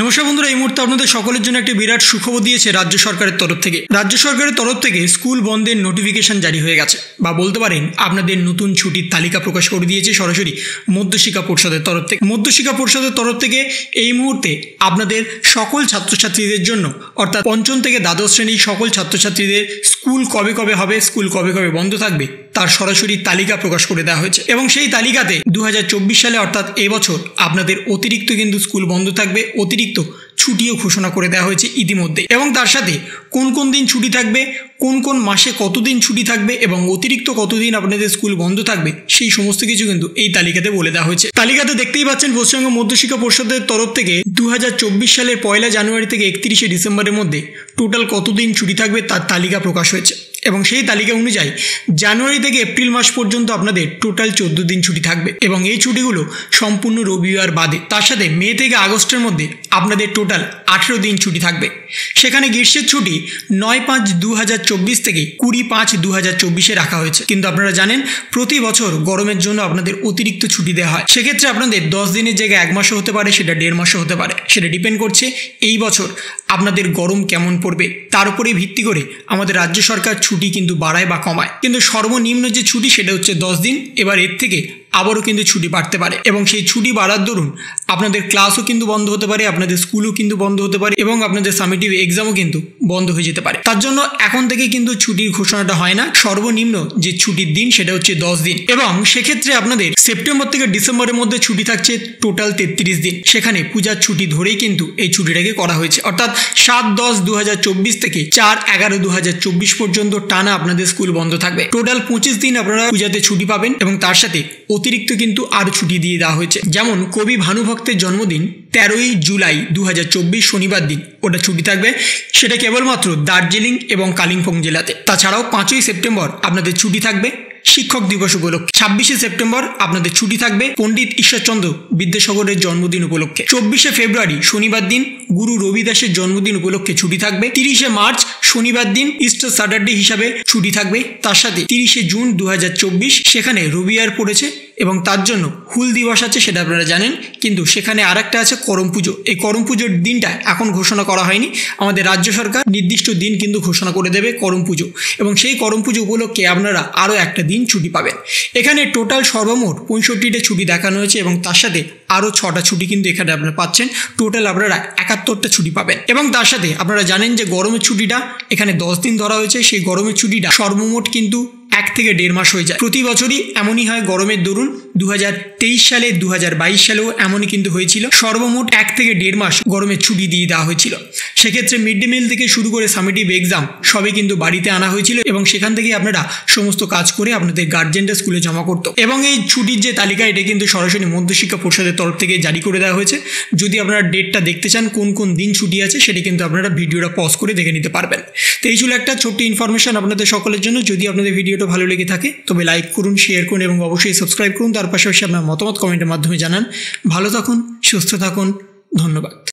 নমস্কার বন্ধুরা, এই মুহূর্তে আপনাদের সকলের জন্য একটি বিরাট সুখবর দিয়েছে রাজ্য সরকারের তরফ থেকে। রাজ্য সরকারের তরফ থেকে স্কুল বন্ধের নোটিফিকেশন জারি হয়ে গেছে। বা বলতে পারেন, আপনাদের নতুন ছুটির তালিকা প্রকাশ করে দিয়েছে সরাসরি মধ্যশিক্ষা পরিষদের তরফ থেকে। মধ্যশিক্ষা পরিষদের তরফ থেকে এই মুহূর্তে আপনাদের সকল ছাত্রছাত্রীদের জন্য, অর্থাৎ পঞ্চম থেকে দ্বাদশ শ্রেণির সকল ছাত্রছাত্রীদের স্কুল কবে কবে হবে, স্কুল কবে কবে বন্ধ থাকবে তার সরাসরি তালিকা প্রকাশ করে দেওয়া হয়েছে এবং সেই তালিকাতে দু হাজার চব্বিশ সালে অর্থাৎ এবছর আপনাদের অতিরিক্ত কিন্তু স্কুল বন্ধ থাকবে, অতিরিক্ত ছুটিও ঘোষণা করে দেওয়া হয়েছে ইতিমধ্যে। এবং তার সাথে কোন কোন দিন ছুটি থাকবে, কোন কোন মাসে কতদিন ছুটি থাকবে এবং অতিরিক্ত কতদিন আপনাদের স্কুল বন্ধ থাকবে, সেই সমস্ত কিছু কিন্তু এই তালিকাতে বলে দেওয়া হয়েছে। তালিকাতে দেখতেই পাচ্ছেন পশ্চিমবঙ্গ মধ্যশিক্ষা পরিষদের তরফ থেকে দু হাজার চব্বিশ সালের পয়লা জানুয়ারি থেকে একত্রিশে ডিসেম্বরের মধ্যে টোটাল কতদিন ছুটি থাকবে তার তালিকা প্রকাশ হয়েছে। এবং সেই তালিকা অনুযায়ী জানুয়ারি থেকে এপ্রিল মাস পর্যন্ত আপনাদের টোটাল চোদ্দ দিন ছুটি থাকবে এবং এই ছুটিগুলো সম্পূর্ণ রবিবার বাদে। তার সাথে মে থেকে আগস্টের মধ্যে আপনাদের টোটাল আঠেরো দিন ছুটি থাকবে। সেখানে গ্রীষ্মের ছুটি নয় পাঁচ দু হাজার চব্বিশ থেকে কুড়ি পাঁচ দু হাজার চব্বিশে রাখা হয়েছে। কিন্তু আপনারা জানেন, প্রতি বছর গরমের জন্য আপনাদের অতিরিক্ত ছুটি দেওয়া হয়। সেক্ষেত্রে আপনাদের দশ দিনের জায়গায় এক মাসও হতে পারে, সেটা দেড় মাসও হতে পারে। সেটা ডিপেন্ড করছে এই বছর আপনাদের গরম কেমন পড়বে। তার উপরে ভিত্তি করে আমাদের রাজ্য সরকার ছুটি কিন্তু বাড়ায় বা কমায়। কিন্তু সর্বনিম্ন যে ছুটি, সেটা হচ্ছে দশ দিন। এবার এর থেকে আবারও কিন্তু ছুটি বাড়তে পারে এবং সেই ছুটি বাড়ার দরুন আপনাদের ক্লাসও কিন্তু বন্ধ হতে পারে, আপনাদের স্কুলও কিন্তু বন্ধ হতে পারে এবং আপনাদের সামিটিভ এক্সামও কিন্তু বন্ধ হয়ে যেতে পারে। তার জন্য এখন থেকে কিন্তু ছুটির ঘোষণাটা হয় না। সর্বনিম্ন যে ছুটির দিন সেটা হচ্ছে দশ দিন এবং সেক্ষেত্রে আপনাদের সেপ্টেম্বর থেকে ডিসেম্বরের মধ্যে ছুটি থাকছে টোটাল তেত্রিশ দিন। সেখানে পূজার ছুটি ধরেই কিন্তু এই ছুটিটাকে করা হয়েছে। অর্থাৎ সাত দশ দু থেকে চার এগারো দু পর্যন্ত টানা আপনাদের স্কুল বন্ধ থাকবে। টোটাল পঁচিশ দিন আপনারা পূজাতে ছুটি পাবেন এবং তার সাথে অতিরিক্ত কিন্তু আরও ছুটি দিয়ে দেওয়া হয়েছে। যেমন কবি ভানুভক্তের জন্মদিন তেরোই জুলাই দু হাজার চব্বিশ শনিবার দিন। ওটা ছুটি থাকবে। সেটা কেবলমাত্র দার্জিলিং এবং কালিম্পং জেলাতে। তাছাড়াও পাঁচই সেপ্টেম্বর আপনাদের ছুটি থাকবে শিক্ষক দিবস উপলক্ষে। ছাব্বিশে সেপ্টেম্বর আপনাদের ছুটি থাকবে পণ্ডিত ঈশ্বরচন্দ্র বিদ্যাসাগরের জন্মদিন উপলক্ষে। চব্বিশে ফেব্রুয়ারি শনিবার দিন গুরু রবিদাসের জন্মদিন উপলক্ষে ছুটি থাকবে। তিরিশে মার্চ, শনিবার দিন ইস্টার স্যাটারডে হিসাবে ছুটি থাকবে। তার সাথে তিরিশে জুন দু হাজার চব্বিশ, সেখানে রবিবার পড়েছে এবং তার জন্য হুল দিবস আছে সেটা আপনারা জানেন। কিন্তু সেখানে আর একটা আছে করম পুজো। এই করম পুজোর দিনটা এখন ঘোষণা করা হয়নি। আমাদের রাজ্য সরকার নির্দিষ্ট দিন কিন্তু ঘোষণা করে দেবে করম পুজো। এবং সেই করম পুজো উপলক্ষে আপনারা আরও একটা দিন ছুটি পাবেন। এখানে টোটাল সর্বমোট পঁয়ষট্টিটা ছুটি দেখানো হয়েছে এবং তার সাথে আরও ছটা ছুটি কিন্তু এখানে আপনারা পাচ্ছেন। টোটাল আপনারা একাত্তরটা ছুটি পাবেন। এবং তার সাথে আপনারা জানেন যে গরমের ছুটিটা এখানে দশ দিন ধরা হয়েছে। সেই গরমের ছুটিটা সর্বমোট কিন্তু থেকে দেড় মাস হয়ে যায়। প্রতি বছরই এমনই হয় গরমের দরুন। দু হাজার তেইশ সালে দু হাজার বাইশ সালেও এমনই কিন্তু হয়েছিল। সর্বমোট এক থেকে দেড় মাস গরমের ছুটি দিয়ে দেওয়া হয়েছিল। সেক্ষেত্রে মিড ডে মিল থেকে শুরু করে সামিটিভ এক্সাম সবই কিন্তু বাড়িতে আনা হয়েছিল এবং সেখান থেকেই আপনারা সমস্ত কাজ করে আপনাদের গার্জেনরা স্কুলে জমা করতো। এবং এই ছুটির যে তালিকা, এটা কিন্তু সরাসরি মধ্যশিক্ষা পরিষদের তরফ থেকে জারি করে দেওয়া হয়েছে। যদি আপনারা ডেটটা দেখতে চান, কোন কোন দিন ছুটি আছে, সেটি কিন্তু আপনারা ভিডিওটা পজ করে দেখে নিতে পারবেন। তো এই ছিল একটা ছোট্ট ইনফরমেশন আপনাদের সকলের জন্য। যদি আপনাদের ভিডিওটা ভালো লেগে থাকে, তবে লাইক করুন শেয়ার করুন এবং অবশ্যই সাবস্ক্রাইব করুন। তার পাশাপাশি আপনার মতামত কমেন্টের মাধ্যমে জানান। ভালো থাকুন, সুস্থ থাকুন। ধন্যবাদ।